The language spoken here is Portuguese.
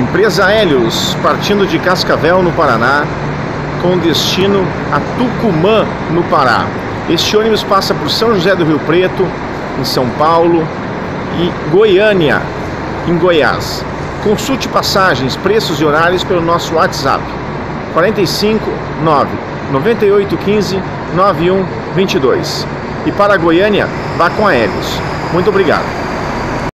Empresa Hélios, partindo de Cascavel, no Paraná, com destino a Tucumã, no Pará. Este ônibus passa por São José do Rio Preto, em São Paulo, e Goiânia, em Goiás. Consulte passagens, preços e horários pelo nosso WhatsApp 459 9815 9122. E para Goiânia, vá com a Hélios. Muito obrigado.